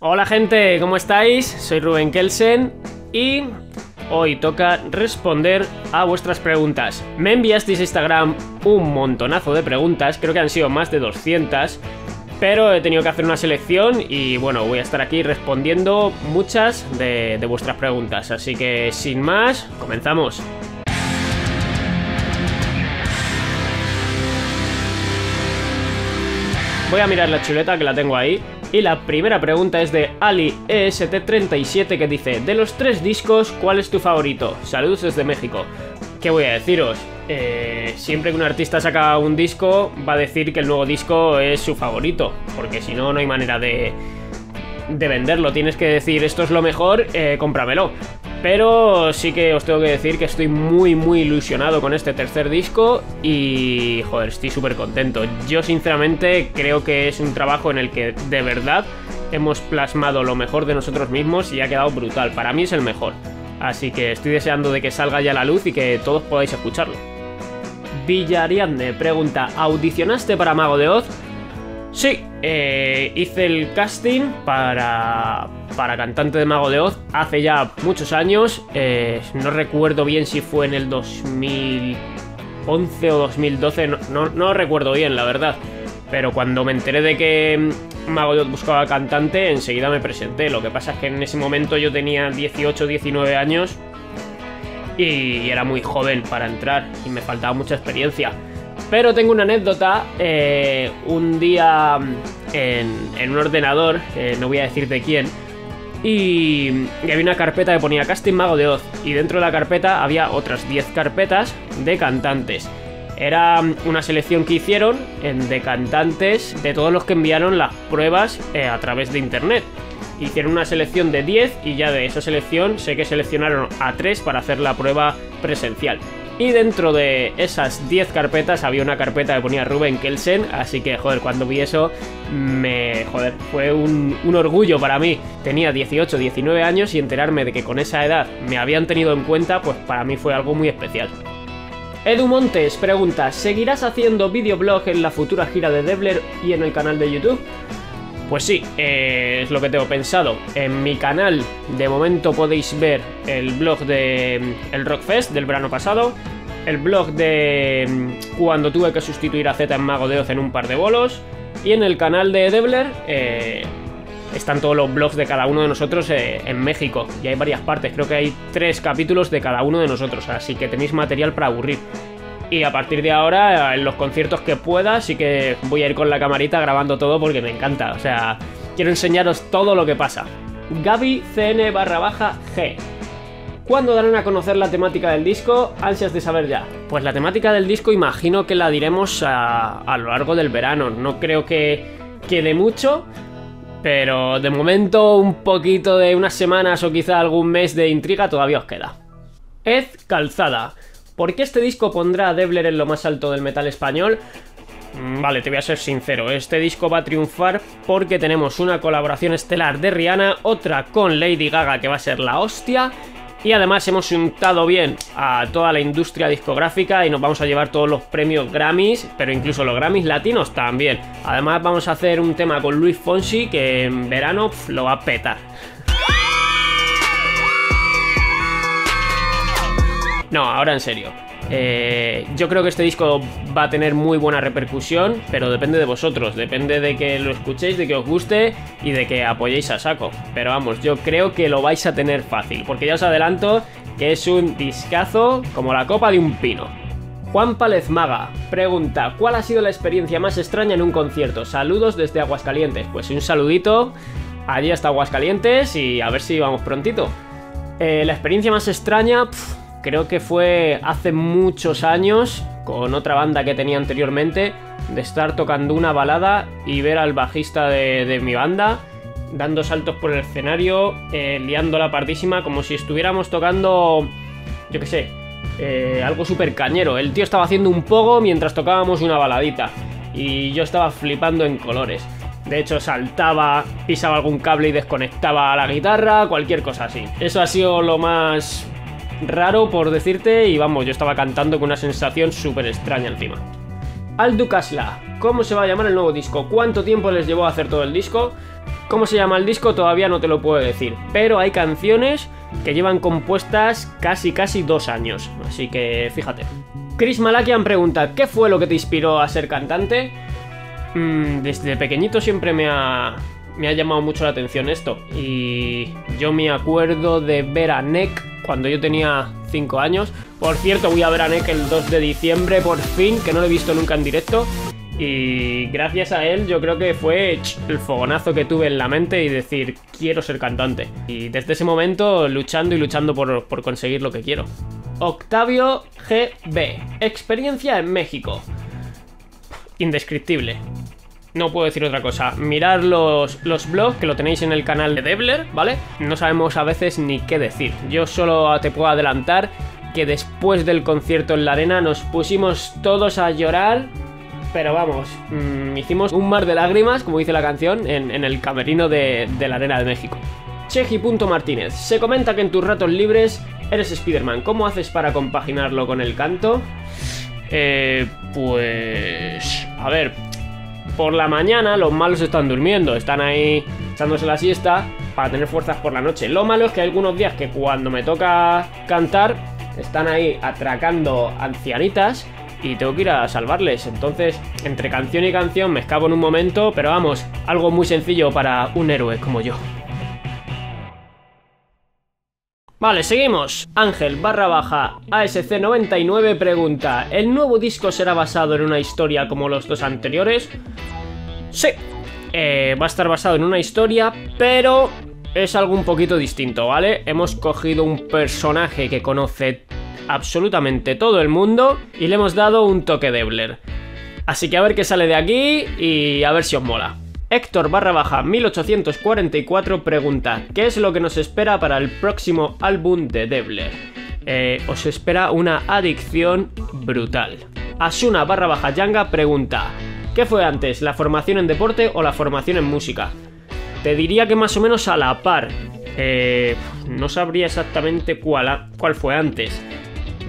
Hola gente, ¿cómo estáis? Soy Rubén Kelsen y hoy toca responder a vuestras preguntas. Me enviasteis a Instagram un montonazo de preguntas, creo que han sido más de 200, pero he tenido que hacer una selección y bueno, voy a estar aquí respondiendo muchas de, de vuestras preguntas. Así que sin más, comenzamos. Voy a mirar la chuleta que la tengo ahí. Y la primera pregunta es de Ali EST37 que dice, de los tres discos, ¿cuál es tu favorito? Saludos desde México. ¿Qué voy a deciros? Eh, siempre que un artista saca un disco, va a decir que el nuevo disco es su favorito, porque si no, no hay manera de, de venderlo. Tienes que decir, esto es lo mejor, eh, cómpramelo. Pero sí que os tengo que decir que estoy muy muy ilusionado con este tercer disco y joder, estoy súper contento. Yo sinceramente creo que es un trabajo en el que de verdad hemos plasmado lo mejor de nosotros mismos y ha quedado brutal. Para mí es el mejor. Así que estoy deseando de que salga ya la luz y que todos podáis escucharlo. Villariadne pregunta, ¿audicionaste para Mago de Oz? Sí, eh, hice el casting para, para cantante de Mago de Oz hace ya muchos años. Eh, no recuerdo bien si fue en el 2011 o 2012, no, no, recuerdo bien, la verdad. Pero cuando me enteré de que Mago de Oz buscaba cantante, enseguida me presenté. Lo que pasa es que en ese momento yo tenía 18, 19 años y era muy joven para entrar y me faltaba mucha experiencia. Pero tengo una anécdota. Eh, un día en, un ordenador, no voy a decir de quién, y, había una carpeta que ponía Casting Mago de Oz. Y dentro de la carpeta había otras 10 carpetas de cantantes. Era una selección que hicieron de cantantes de todos los que enviaron las pruebas eh, a través de internet. Hicieron una selección de 10 y ya de esa selección sé que seleccionaron a 3 para hacer la prueba presencial. Y dentro de esas 10 carpetas había una carpeta que ponía Ruben Kelsen, así que, joder, cuando vi eso, me. Joder, fue un, un, orgullo para mí. Tenía 18, 19 años y enterarme de que con esa edad me habían tenido en cuenta, pues para mí fue algo muy especial. Edu Montes pregunta: ¿Seguirás haciendo videoblog en la futura gira de Debler y en el canal de YouTube? Pues sí, eh, es lo que tengo pensado. En mi canal, de momento podéis ver el blog de mm, el Rockfest del verano pasado, el blog de mm, cuando tuve que sustituir a Z en Mago de Oz en un par de bolos, y en el canal de Debler eh, están todos los blogs de cada uno de nosotros eh, en México. Y hay varias partes, creo que hay tres capítulos de cada uno de nosotros, así que tenéis material para aburrir. Y a partir de ahora, en los conciertos que pueda, sí que voy a ir con la camarita grabando todo porque me encanta. O sea, quiero enseñaros todo lo que pasa. Gaby CN barra baja G. ¿Cuándo darán a conocer la temática del disco? Ansias de saber ya. Pues la temática del disco imagino que la diremos a, a lo largo del verano. No creo que quede mucho, pero de momento un poquito de unas semanas o quizá algún mes de intriga todavía os queda. Ed Calzada. ¿Por qué este disco pondrá a Debler en lo más alto del metal español? Mm, vale, te voy a ser sincero, este disco va a triunfar porque tenemos una colaboración estelar de Rihanna, otra con Lady Gaga que va a ser la hostia, y además hemos untado bien a toda la industria discográfica y nos vamos a llevar todos los premios Grammys, pero incluso los Grammys latinos también. Además vamos a hacer un tema con Luis Fonsi que en verano lo va a petar. No, ahora en serio. Eh, yo creo que este disco va a tener muy buena repercusión, pero depende de vosotros, depende de que lo escuchéis, de que os guste y de que apoyéis a saco. Pero vamos, yo creo que lo vais a tener fácil, porque ya os adelanto que es un discazo como la copa de un pino. Juan Pález Maga pregunta, ¿cuál ha sido la experiencia más extraña en un concierto? Saludos desde Aguascalientes. Pues un saludito allí hasta Aguascalientes y a ver si vamos prontito. Eh, la experiencia más extraña creo que fue hace muchos años, con otra banda que tenía anteriormente, de estar tocando una balada y ver al bajista de, mi banda dando saltos por el escenario, eh, liando la partísima, como si estuviéramos tocando, yo qué sé, eh, algo súper cañero. El tío estaba haciendo un pogo mientras tocábamos una baladita y yo estaba flipando en colores. De hecho, saltaba, pisaba algún cable y desconectaba la guitarra, cualquier cosa así. Eso ha sido lo más raro por decirte y vamos, yo estaba cantando con una sensación súper extraña encima. Aldu Kasla, ¿cómo se va a llamar el nuevo disco? ¿Cuánto tiempo les llevó a hacer todo el disco? ¿Cómo se llama el disco? Todavía no te lo puedo decir, pero hay canciones que llevan compuestas casi casi dos años, así que fíjate. Chris Malakian pregunta, ¿qué fue lo que te inspiró a ser cantante? Mm, desde pequeñito siempre me ha, me ha llamado mucho la atención esto, y yo me acuerdo de ver a Nick cuando yo tenía 5 años. Por cierto, voy a ver a Nick el 2 de diciembre, por fin, que no lo he visto nunca en directo. Y gracias a él yo creo que fue el fogonazo que tuve en la mente y decir, quiero ser cantante. Y desde ese momento luchando y luchando por, por conseguir lo que quiero. Octavio GB. Experiencia en México. Indescriptible. No puedo decir otra cosa. Mirar los, los blogs que lo tenéis en el canal de Debler, ¿vale? No sabemos a veces ni qué decir. Yo solo te puedo adelantar que después del concierto en la arena nos pusimos todos a llorar pero vamos, mm, hicimos un mar de lágrimas, como dice la canción, en, el camerino de, la Arena de México. Cheji.martínez, se comenta que en tus ratos libres eres Spider-Man. ¿Cómo haces para compaginarlo con el canto? Eh, pues... A ver, por la mañana los malos están durmiendo, están ahí echándose la siesta para tener fuerzas por la noche. Lo malo es que hay algunos días que cuando me toca cantar están ahí atracando ancianitas y tengo que ir a salvarles. Entonces, entre canción y canción me escapo en un momento, pero vamos, algo muy sencillo para un héroe como yo. Vale, seguimos. Ángel barra baja ASC99 pregunta, ¿el nuevo disco será basado en una historia como los dos anteriores? Sí, eh, va a estar basado en una historia, pero es algo un poquito distinto, ¿vale? Hemos cogido un personaje que conoce absolutamente todo el mundo y le hemos dado un toque de Blair. Así que a ver qué sale de aquí y a ver si os mola. Héctor barra baja 1844 pregunta ¿Qué es lo que nos espera para el próximo álbum de Debler? Eh, os espera una adicción brutal. Asuna barra baja Yanga pregunta ¿Qué fue antes, la formación en deporte o la formación en música? Te diría que más o menos a la par. Eh, no sabría exactamente cuál, cuál fue antes.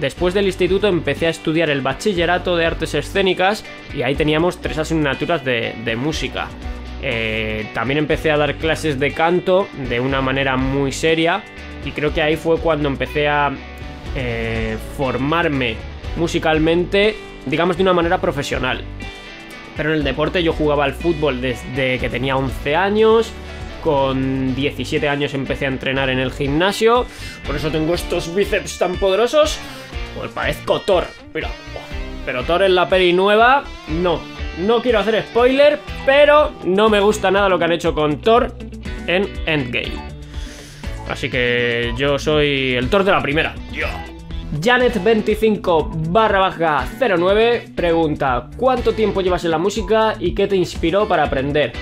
Después del instituto empecé a estudiar el bachillerato de artes escénicas y ahí teníamos tres asignaturas de, música. Eh, también empecé a dar clases de canto de una manera muy seria y creo que ahí fue cuando empecé a eh, formarme musicalmente, digamos de una manera profesional. Pero en el deporte yo jugaba al fútbol desde que tenía 11 años, con 17 años empecé a entrenar en el gimnasio, por eso tengo estos bíceps tan poderosos. Pues parezco Thor. Pero, pero Thor en la peli nueva, no. No quiero hacer spoiler, pero no me gusta nada lo que han hecho con Thor en Endgame. Así que yo soy el Thor de la primera. Janet25 barra baja 09 pregunta ¿Cuánto tiempo llevas en la música y qué te inspiró para aprender?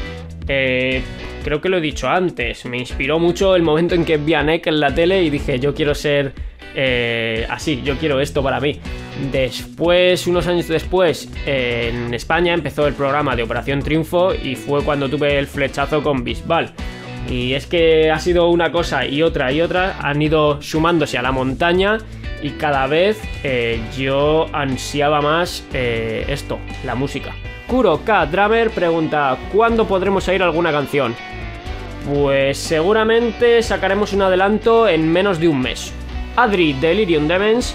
Eh, creo que lo he dicho antes, me inspiró mucho el momento en que vi a Nick en la tele y dije yo quiero ser eh, así, yo quiero esto para mí. Después, unos años después, en España empezó el programa de Operación Triunfo y fue cuando tuve el flechazo con Bisbal. Y es que ha sido una cosa y otra y otra, han ido sumándose a la montaña y cada vez eh, yo ansiaba más eh, esto, la música. Kuro K. Drummer pregunta, ¿cuándo podremos oír alguna canción? Pues seguramente sacaremos un adelanto en menos de un mes. Adri Delirium Demens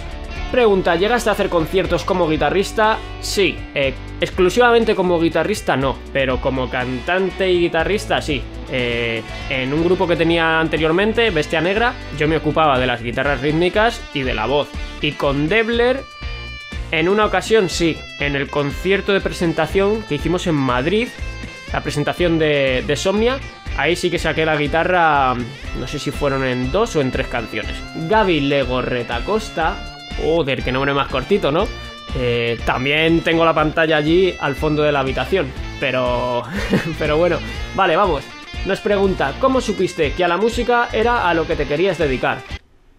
pregunta, ¿llegaste a hacer conciertos como guitarrista? Sí, eh, exclusivamente como guitarrista no, pero como cantante y guitarrista sí. Eh, en un grupo que tenía anteriormente, Bestia Negra, yo me ocupaba de las guitarras rítmicas y de la voz. Y con Debler, en una ocasión sí, en el concierto de presentación que hicimos en Madrid, la presentación de, de Somnia, Ahí sí que saqué la guitarra, no sé si fueron en dos o en tres canciones. Gaby Legorreta Costa, joder, qué nombre más cortito, ¿no? Eh, también tengo la pantalla allí al fondo de la habitación, pero, pero bueno, vale, vamos. Nos pregunta, ¿cómo supiste que a la música era a lo que te querías dedicar?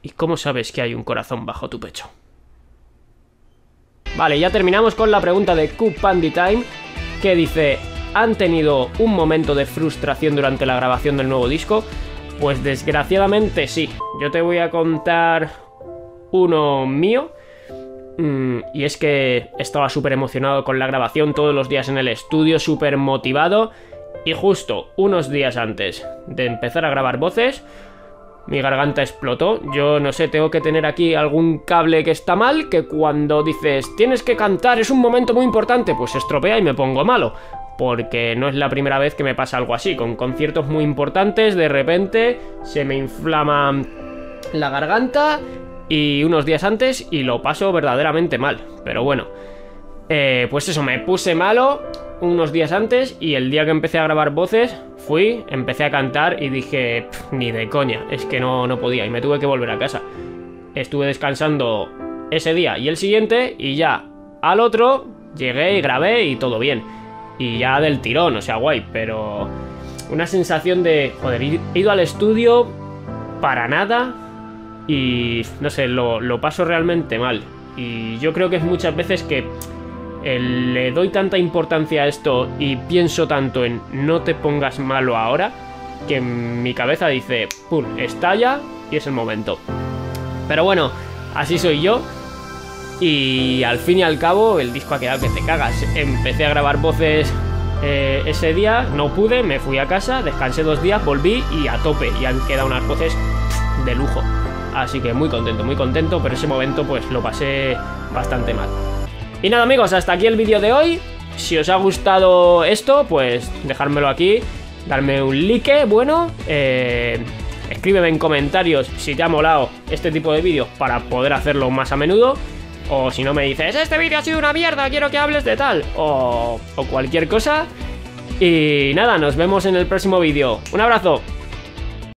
¿Y cómo sabes que hay un corazón bajo tu pecho? Vale, ya terminamos con la pregunta de Coop Pandy Time, que dice, han tenido un momento de frustración durante la grabación del nuevo disco? Pues desgraciadamente sí. Yo te voy a contar uno mío. Mm, y es que estaba súper emocionado con la grabación todos los días en el estudio, súper motivado. Y justo unos días antes de empezar a grabar voces, mi garganta explotó. Yo no sé, tengo que tener aquí algún cable que está mal, que cuando dices tienes que cantar, es un momento muy importante, pues se estropea y me pongo malo. Porque no es la primera vez que me pasa algo así. Con conciertos muy importantes, de repente se me inflama la garganta y unos días antes y lo paso verdaderamente mal. Pero bueno, eh, pues eso, me puse malo unos días antes y el día que empecé a grabar voces fui, empecé a cantar y dije, ni de coña, es que no, no podía y me tuve que volver a casa. Estuve descansando ese día y el siguiente y ya al otro llegué y grabé y todo bien. Y ya del tirón, o sea, guay, pero una sensación de, joder, he ido al estudio para nada y no sé, lo, lo paso realmente mal. Y yo creo que es muchas veces que le doy tanta importancia a esto y pienso tanto en no te pongas malo ahora, que mi cabeza dice, ¡pum!, estalla y es el momento. Pero bueno, así soy yo. Y al fin y al cabo, el disco ha quedado que te cagas. Empecé a grabar voces eh, ese día, no pude, me fui a casa, descansé dos días, volví y a tope. Y han quedado unas voces de lujo. Así que muy contento, muy contento, pero ese momento pues lo pasé bastante mal. Y nada amigos, hasta aquí el vídeo de hoy. Si os ha gustado esto, pues dejármelo aquí, darme un like, bueno, eh, escríbeme en comentarios si te ha molado este tipo de vídeos para poder hacerlo más a menudo. O si no me dices, este vídeo ha sido una mierda, quiero que hables de tal. O, o cualquier cosa. Y nada, nos vemos en el próximo vídeo. Un abrazo.